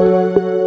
Música